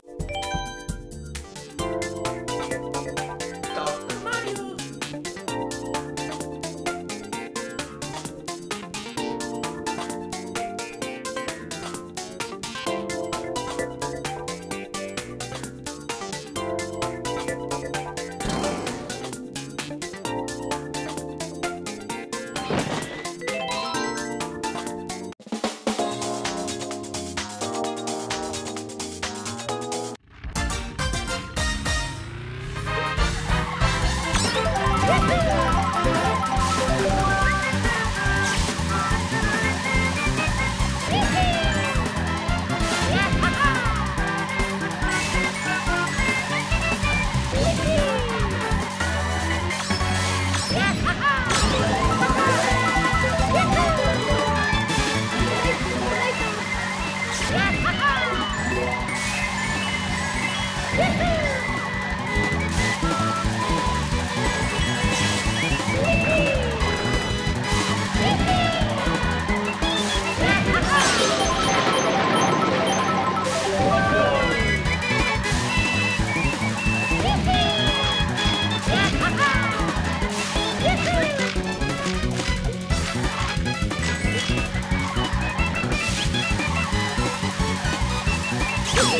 you Let's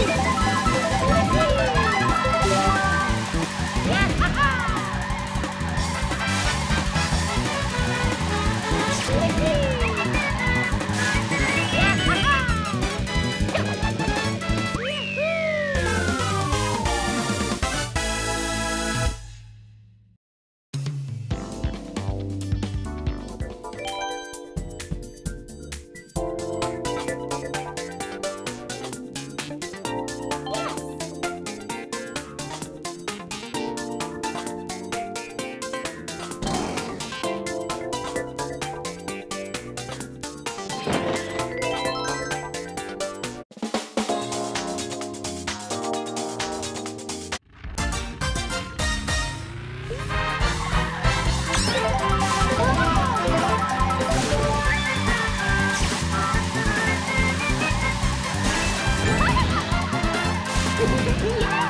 go. Yeah!